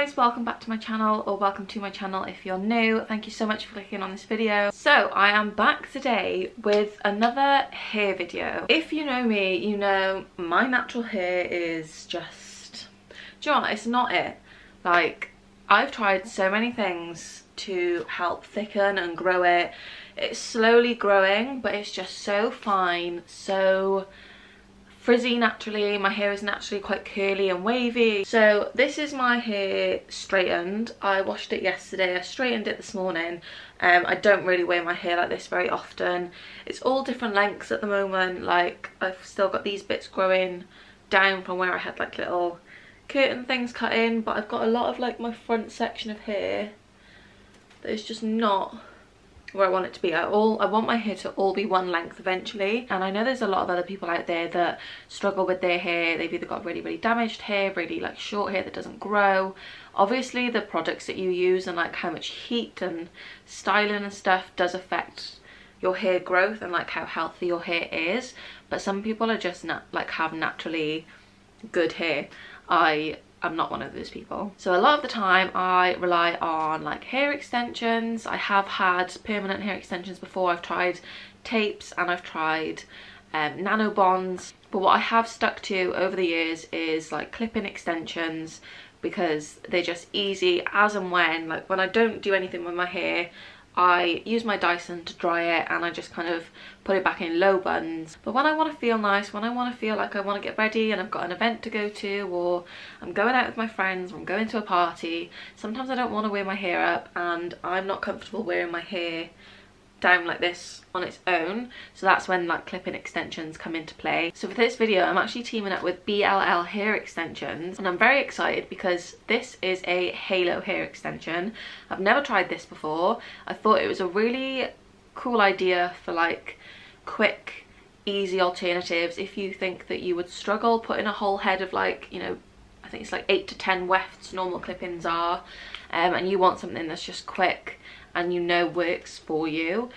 guys, welcome back to my channel or welcome to my channel if you're new. Thank you so much for clicking on this video. So I am back today with another hair video. If you know me, you know my natural hair is just, do you know what, it's not it. Like I've tried so many things to help thicken and grow it. It's slowly growing but it's just so fine, so frizzy naturally my hair is naturally quite curly and wavy. So this is my hair straightened. I washed it yesterday i straightened it this morning. Um i don't really wear my hair like this very often. It's all different lengths at the moment like i've still got these bits growing down from where i had like little curtain things cut in but i've got a lot of like my front section of hair that is just not where I want it to be. I all I want my hair to all be one length eventually and I know there's a lot of other people out there that struggle with their hair. They've either got really really damaged hair, really like short hair that doesn't grow. Obviously the products that you use and like how much heat and styling and stuff does affect your hair growth and like how healthy your hair is but some people are just not like have naturally good hair. I I'm not one of those people. So a lot of the time I rely on like hair extensions. I have had permanent hair extensions before. I've tried tapes and I've tried um, Nanobonds. But what I have stuck to over the years is like clip-in extensions because they're just easy as and when. Like when I don't do anything with my hair, I use my Dyson to dry it and I just kind of put it back in low buns. But when I want to feel nice, when I want to feel like I want to get ready and I've got an event to go to or I'm going out with my friends or I'm going to a party, sometimes I don't want to wear my hair up and I'm not comfortable wearing my hair down like this on its own. So that's when like clip-in extensions come into play. So for this video i'm actually teaming up with bll hair extensions. And i'm very excited because this is a halo hair extension. I've never tried this before. I thought it was a really cool idea for like quick easy alternatives. If you think that you would struggle putting a whole head of like you know i think it's like eight to ten wefts normal clip-ins are um, and you want something that's just quick and you know works for you.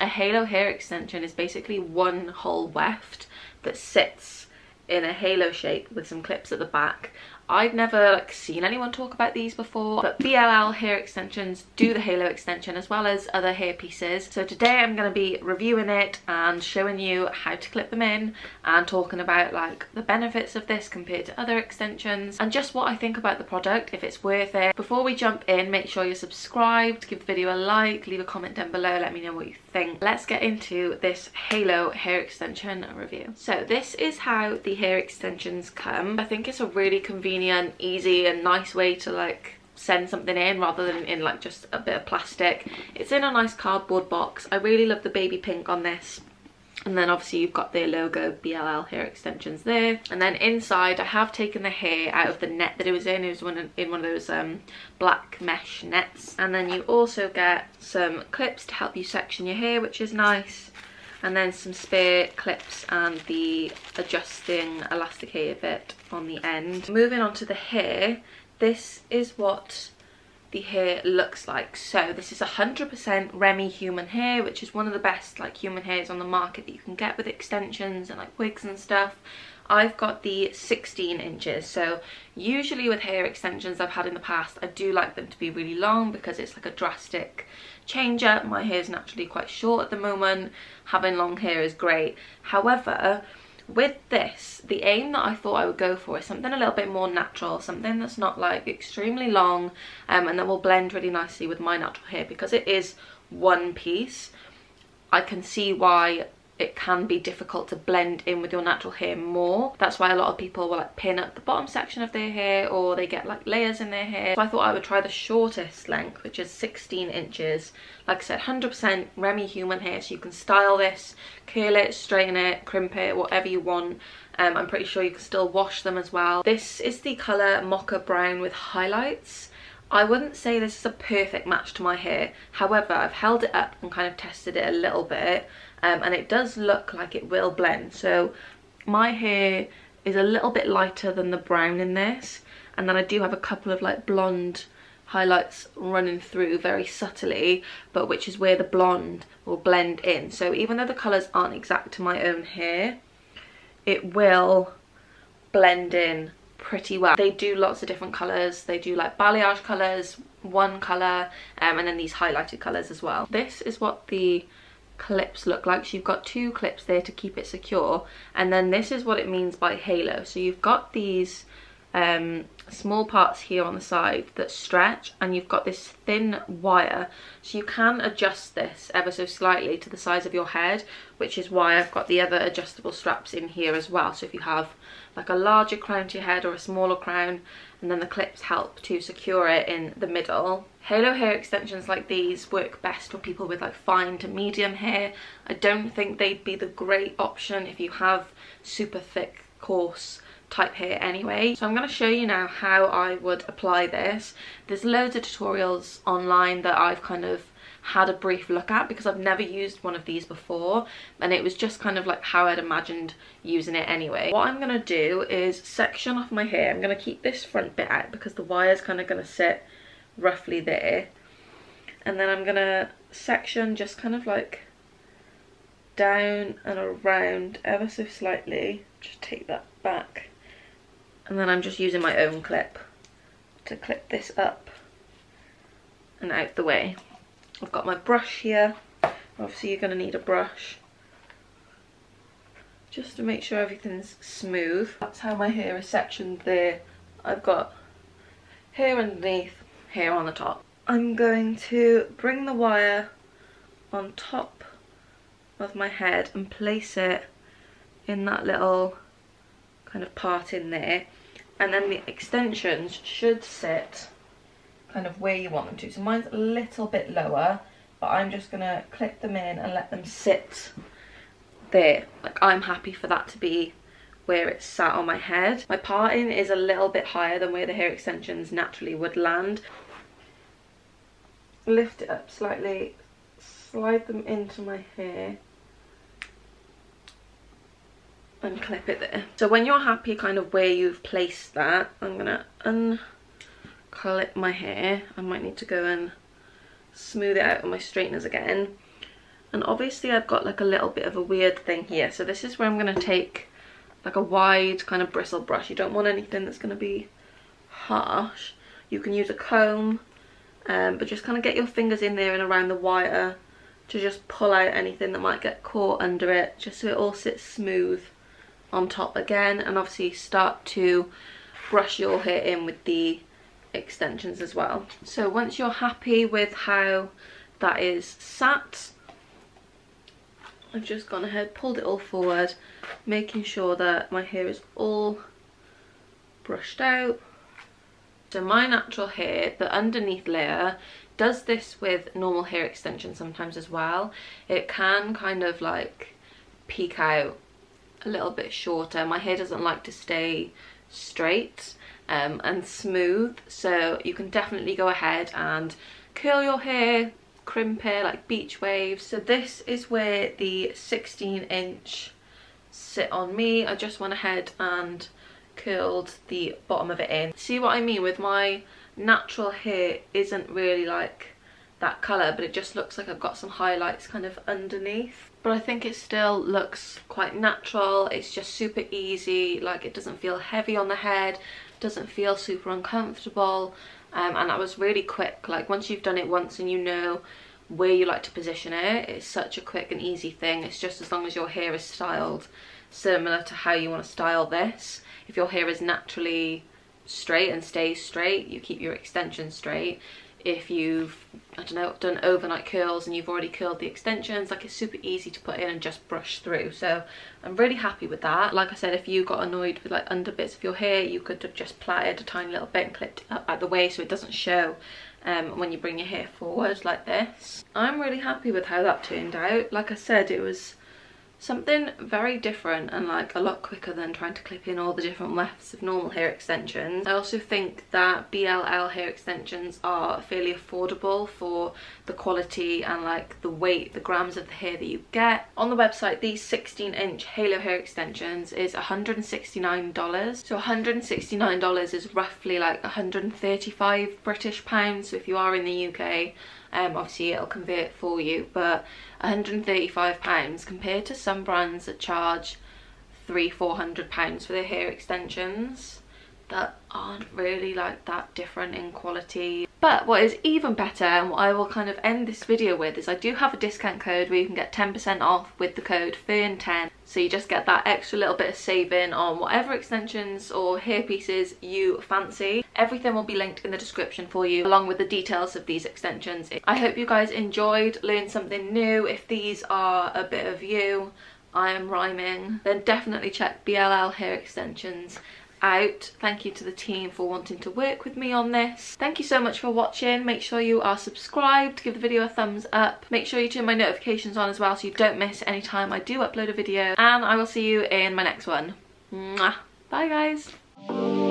A halo hair extension is basically one whole weft that sits in a halo shape with some clips at the back I've never like seen anyone talk about these before but BLL hair extensions do the halo extension as well as other hair pieces so today I'm going to be reviewing it and showing you how to clip them in and talking about like the benefits of this compared to other extensions and just what I think about the product if it's worth it. Before we jump in make sure you're subscribed, give the video a like, leave a comment down below let me know what you think. Let's get into this halo hair extension review. So this is how the hair extensions come. I think it's a really convenient convenient, easy and nice way to like send something in rather than in like just a bit of plastic. It's in a nice cardboard box. I really love the baby pink on this. And then obviously you've got their logo BLL hair extensions there. And then inside I have taken the hair out of the net that it was in. It was one in one of those um, black mesh nets. And then you also get some clips to help you section your hair, which is nice and then some spare clips and the adjusting elasticator bit on the end. Moving on to the hair, this is what the hair looks like. So this is 100% Remy human hair, which is one of the best like human hairs on the market that you can get with extensions and like wigs and stuff. I've got the 16 inches so usually with hair extensions I've had in the past I do like them to be really long because it's like a drastic change up. My hair is naturally quite short at the moment. Having long hair is great. However, with this, the aim that I thought I would go for is something a little bit more natural, something that's not like extremely long um, and that will blend really nicely with my natural hair because it is one piece. I can see why it can be difficult to blend in with your natural hair more. That's why a lot of people will like pin up the bottom section of their hair or they get like layers in their hair. So I thought I would try the shortest length, which is 16 inches. Like I said, 100% Remy human hair, so you can style this, curl it, straighten it, crimp it, whatever you want. Um, I'm pretty sure you can still wash them as well. This is the colour Mocha Brown with highlights. I wouldn't say this is a perfect match to my hair. However, I've held it up and kind of tested it a little bit um, and it does look like it will blend. So my hair is a little bit lighter than the brown in this and then I do have a couple of like blonde highlights running through very subtly but which is where the blonde will blend in so even though the colours aren't exact to my own hair it will blend in pretty well. They do lots of different colours. They do like balayage colours, one colour, um, and then these highlighted colours as well. This is what the clips look like. So you've got two clips there to keep it secure. And then this is what it means by halo. So you've got these um, small parts here on the side that stretch and you've got this thin wire so you can adjust this ever so slightly to the size of your head which is why I've got the other adjustable straps in here as well so if you have like a larger crown to your head or a smaller crown and then the clips help to secure it in the middle. Halo hair extensions like these work best for people with like fine to medium hair. I don't think they'd be the great option if you have super thick coarse type here anyway. So I'm going to show you now how I would apply this. There's loads of tutorials online that I've kind of had a brief look at because I've never used one of these before and it was just kind of like how I'd imagined using it anyway. What I'm going to do is section off my hair. I'm going to keep this front bit out because the wire is kind of going to sit roughly there and then I'm going to section just kind of like down and around ever so slightly. Just take that back and then I'm just using my own clip to clip this up and out the way. I've got my brush here. Obviously you're going to need a brush just to make sure everything's smooth. That's how my hair is sectioned there. I've got hair underneath, hair on the top. I'm going to bring the wire on top of my head and place it in that little kind of part in there and then the extensions should sit kind of where you want them to. So mine's a little bit lower, but I'm just to clip them in and let them sit there. Like I'm happy for that to be where it's sat on my head. My parting is a little bit higher than where the hair extensions naturally would land. Lift it up slightly, slide them into my hair clip it there. So when you're happy kind of where you've placed that, I'm gonna unclip my hair. I might need to go and smooth it out with my straighteners again. And obviously I've got like a little bit of a weird thing here. So this is where I'm gonna take like a wide kind of bristle brush. You don't want anything that's gonna be harsh. You can use a comb, um, but just kind of get your fingers in there and around the wire to just pull out anything that might get caught under it, just so it all sits smooth on top again and obviously start to brush your hair in with the extensions as well. So once you're happy with how that is sat, I've just gone ahead, pulled it all forward, making sure that my hair is all brushed out. So my natural hair, the underneath layer, does this with normal hair extensions sometimes as well. It can kind of like peek out a little bit shorter. My hair doesn't like to stay straight um, and smooth so you can definitely go ahead and curl your hair, crimp it like beach waves. So this is where the 16 inch sit on me. I just went ahead and curled the bottom of it in. See what I mean with my natural hair isn't really like that colour but it just looks like I've got some highlights kind of underneath. But I think it still looks quite natural. It's just super easy like it doesn't feel heavy on the head doesn't feel super uncomfortable. Um, and that was really quick. Like once you've done it once and you know where you like to position it it's such a quick and easy thing. It's just as long as your hair is styled similar to how you want to style this. If your hair is naturally straight and stays straight you keep your extension straight if you've I don't know done overnight curls and you've already curled the extensions like it's super easy to put in and just brush through. So I'm really happy with that. Like I said if you got annoyed with like under bits of your hair you could have just plaited a tiny little bit and clipped it up at the way so it doesn't show um, when you bring your hair forward like this. I'm really happy with how that turned out. Like I said it was something very different and like a lot quicker than trying to clip in all the different lengths of normal hair extensions. I also think that BLL hair extensions are fairly affordable for the quality and like the weight, the grams of the hair that you get. On the website these 16 inch halo hair extensions is $169 so $169 is roughly like 135 British pounds so if you are in the UK um, obviously it'll convert for you but 135 pounds compared to some brands that charge three four hundred pounds for their hair extensions that aren't really like that different in quality. But what is even better and what I will kind of end this video with is I do have a discount code where you can get 10% off with the code FERN10. So you just get that extra little bit of saving on whatever extensions or hair pieces you fancy. Everything will be linked in the description for you along with the details of these extensions. I hope you guys enjoyed, learned something new. If these are a bit of you, I am rhyming, then definitely check BLL hair extensions out. Thank you to the team for wanting to work with me on this. Thank you so much for watching. Make sure you are subscribed, give the video a thumbs up. Make sure you turn my notifications on as well so you don't miss any time I do upload a video. And I will see you in my next one. Mwah. Bye guys.